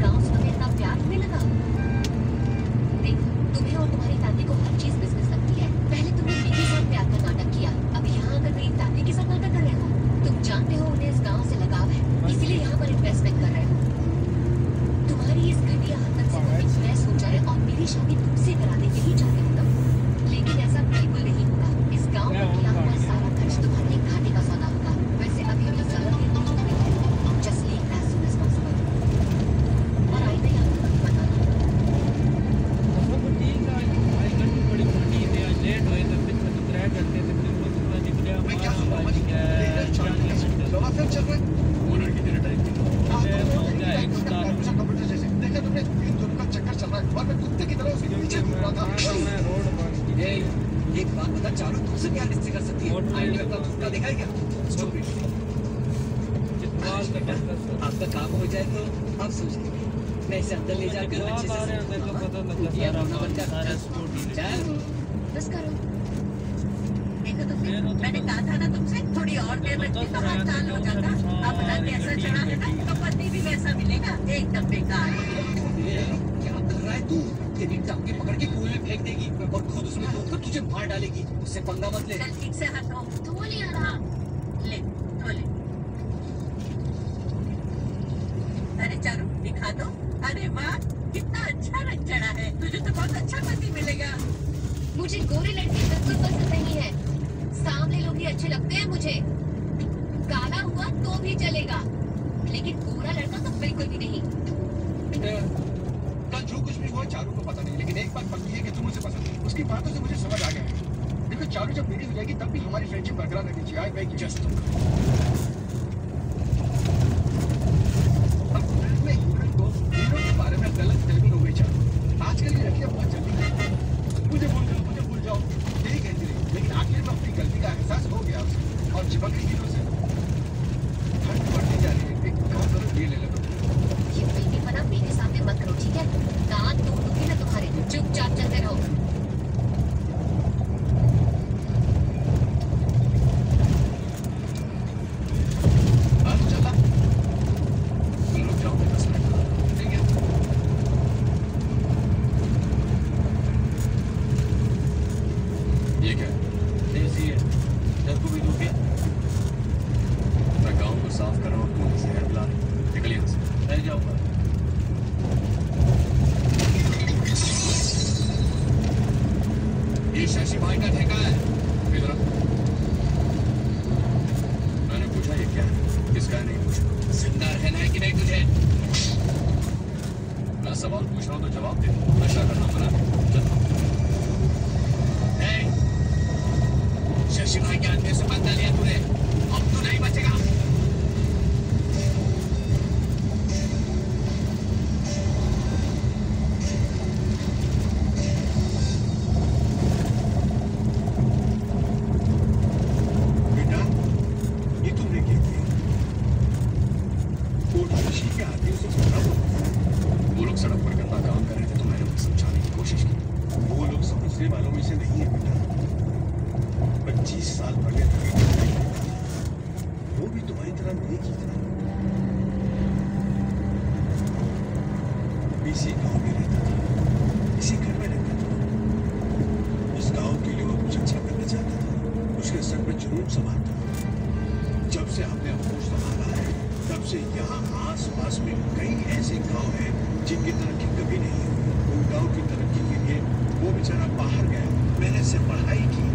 गाँव समेत अभियान में लगा बात तुमसे क्या रिश्ते कर सकती है? और आई मैं- का तुमका देखा है क्या? Stupid. चितवाल का बस आपका काम हो। जाए तो आप सोचेंगे। मैं इसे अंदर ले जाकर अच्छे से हैं तो बस करो। देखो तो फिर मैंने कहा था ना तुमसे थोड़ी और देर रखती तो हाथ चाल हो जाता। अब ना कैसा चढ़ा है तो पति भी वैसा मिलेगा एकदम बेकार। तुझे मार डालेगी उससे पंगा मत ले। ठीक से हाथ धो धो लिया ना ले धो ले। अरे चारू दिखा दो। अरे वाह कितना अच्छा रंग चढ़ा है। तुझे तो बहुत अच्छा पति मिलेगा। मुझे गोरी लड़के बिल्कुल पसंद नहीं है। सांवले लोग ही अच्छे लगते हैं मुझे। काला हुआ तो भी चलेगा। लेकिन गोरा लड़का तो बिल्कुल भी नहीं। कल जो कुछ भी हुआ चारू को पता नहीं लेकिन एक बात पक्की है कि तुम उसे पसंद नहीं उसकी बातों से मुझे समझ आ गया है देखो चारू जब मेरी हो जाएगी, तब भी हमारी फ्रेंडशिप बरकरार रहनी चाहिए। आई बेग जस्ट अब फ़िल्म में हीरोइन को हीरो के बारे में गलत फहमी हो गई चारू आजकल ये लड़कियाँ बहुत जल्दी करती मुझे भूल जाओ मुझे भूल जाओ यही कहती रही लेकिन आखिर में अपनी गलती का एहसास हो गया उसे और चिपक गई हीरो से ठंड बढ़ती जा रही है एक काम करो ये ले लो ये बेटी बना मेरे सामने मत करो ठीक है दांत तोड़ दूँगी ना तुम्हारे चुपचाप चलते रहो हाँ तो चला तुम लोग जाओगे दस मिनट ठीक है ये क्या है देसी है जब को भी दो क्या मैं गाँव को साफ़ कर रहा हूँ तुम किसी हेल्प ला निकलिए रह जाऊँगा। ये शशि भाई का ठेका है। मैंने पूछा, ये क्या है? किसका नहीं? पूछा ज़िंदा रहना है कि नहीं तुझे? मैं सवाल पूछ रहा हूँ तो जवाब दे नशा करना मना है चल ए, शशि भाई के अंदर से बदला लिया तूने अब तू नहीं बचेगा काम कर रहे थे तो मैंने उन्हें समझाने की कोशिश की वो लोग समझने वालों में से नहीं है, बेटा। 25 साल पहले वो भी तुम्हारी तरह नहीं जीता इसी गाँव में रहता था। इसी घर में रहता था। उस गाँव के लिए वो कुछ अच्छा करना चाहता था। उसके सर पर जुनून समाता जब से हमने अफोज संभाला है, तब से यहाँ आस पास में कई ऐसे गाँव हैं जिनकी तरक्की कभी नहीं हुई। उन गाँव की तरक्की के लिए वो बेचारा बाहर गया। मैंने से पढ़ाई की।